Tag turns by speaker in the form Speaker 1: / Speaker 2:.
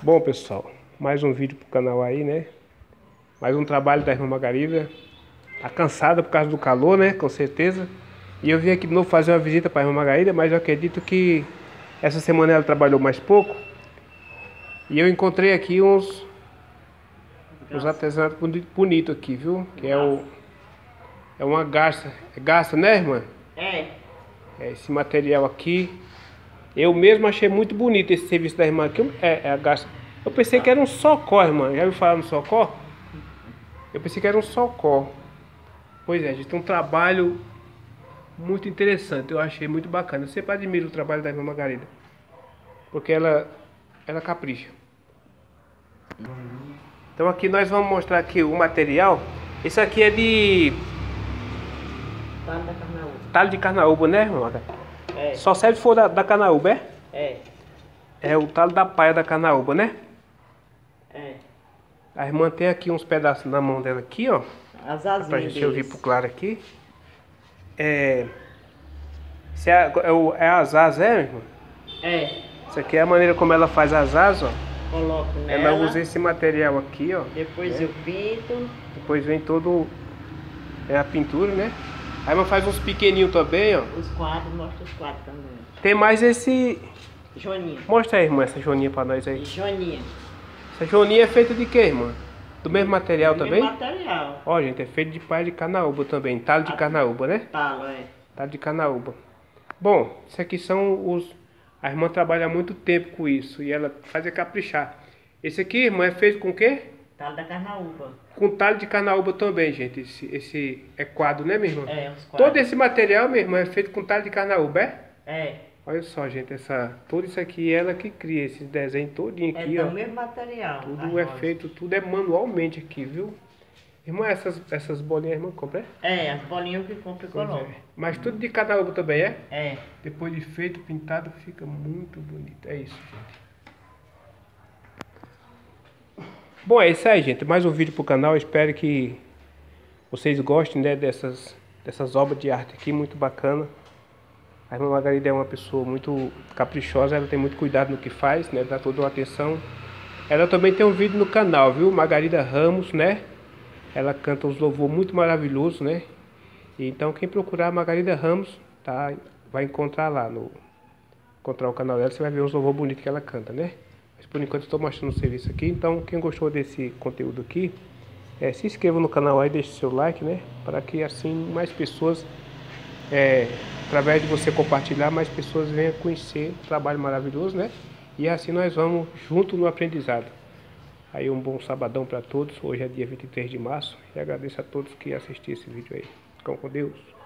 Speaker 1: Bom pessoal, mais um vídeo pro canal aí, né? Mais um trabalho da irmã Margarida. Tá cansada por causa do calor, né? Com certeza. E eu vim aqui de novo fazer uma visita para a irmã Margarida, mas eu acredito que essa semana ela trabalhou mais pouco. E eu encontrei aqui uns, uns artesanatos bonitos aqui, viu? Que é o é uma garça. É garça, né, irmã?
Speaker 2: É.
Speaker 1: É esse material aqui. Eu mesmo achei muito bonito esse serviço da irmã aqui. É, é a garça. Eu pensei que era um socó, irmã. Já ouviu falar no socó? Eu pensei que era um socó. Pois é, a gente tem um trabalho muito interessante. Eu achei muito bacana. Eu sempre admiro o trabalho da irmã Margarida. Porque ela, ela capricha. Então aqui nós vamos mostrar aqui o material. Esse aqui é de
Speaker 2: Tá da Carnaúba.
Speaker 1: talho de carnaúba, né, irmã?
Speaker 2: É.
Speaker 1: Só serve se for da, da carnaúba, é?
Speaker 2: É.
Speaker 1: É o talo da paia da carnaúba, né?
Speaker 2: É.
Speaker 1: A irmã tem aqui uns pedaços na mão dela aqui, ó.
Speaker 2: As
Speaker 1: Pra
Speaker 2: asinhas
Speaker 1: gente ouvir pro claro aqui. É. Isso é, é, o- é as asas, é, irmã?
Speaker 2: É.
Speaker 1: Isso aqui é a maneira como ela faz as asas, ó.
Speaker 2: Coloco nela.
Speaker 1: Ela usa esse material aqui, ó.
Speaker 2: Depois eu pinto.
Speaker 1: Depois vem todo é a pintura, né? A irmã faz uns pequenininhos também, ó.
Speaker 2: Os quadros, mostra os quadros também.
Speaker 1: Tem mais esse.
Speaker 2: Joaninha.
Speaker 1: Mostra aí, irmã, essa joaninha pra nós aí.
Speaker 2: Joaninha.
Speaker 1: Essa joaninha é feita de quê, irmã? Do mesmo material
Speaker 2: Mesmo
Speaker 1: também?
Speaker 2: material.
Speaker 1: Ó, gente, é feito de palha de carnaúba também. Talo de
Speaker 2: Ah.
Speaker 1: carnaúba, né?
Speaker 2: Talo, é.
Speaker 1: Talo de carnaúba. Bom, isso aqui são os. A irmã trabalha muito tempo com isso e ela faz é caprichar. Esse aqui, irmã, é feito com o quê?
Speaker 2: Talo da Carnaúba.
Speaker 1: Com talho de carnaúba também, gente. Esse, esse é quadro, né, minha irmã?
Speaker 2: É, os quadros.
Speaker 1: Todo esse material, minha irmã, é feito com talho de carnaúba, é?
Speaker 2: É.
Speaker 1: Olha só, gente, essa, tudo isso aqui ela que cria, esses desenhos todinho
Speaker 2: É
Speaker 1: aqui,
Speaker 2: do
Speaker 1: ó.
Speaker 2: mesmo material.
Speaker 1: Tudo é feito, tudo é manualmente aqui, viu? Irmã, essas, essas bolinhas, irmã, compra, é?
Speaker 2: É, as bolinhas que compra e
Speaker 1: Pois
Speaker 2: coloca.
Speaker 1: é. Mas tudo de carnaúba também, é?
Speaker 2: É.
Speaker 1: Depois de feito, pintado, fica muito bonito. É isso, gente. Bom, é isso aí, gente. Mais um vídeo pro canal. Espero que vocês gostem né, dessas, dessas obras de arte aqui, muito bacana. A irmã Margarida é uma pessoa muito caprichosa, ela tem muito cuidado no que faz, né? Dá toda uma atenção. Ela também tem um vídeo no canal, viu? Margarida Ramos, né? Ela canta uns louvor muito maravilhosos, né? Então quem procurar Margarida Ramos, tá? Vai encontrar lá no encontrar o canal dela, você vai ver os louvor bonito que ela canta, né? Mas por enquanto estou mostrando o serviço aqui. Então quem gostou desse conteúdo aqui, é, se inscreva no canal aí, deixe seu like, né? Para que assim mais pessoas, é, através de você compartilhar, mais pessoas venham conhecer o trabalho maravilhoso, né? E assim nós vamos junto no aprendizado. Aí um bom sabadão para todos. Hoje é dia 23 de março. E agradeço a todos que assistiram esse vídeo aí. Ficam com Deus.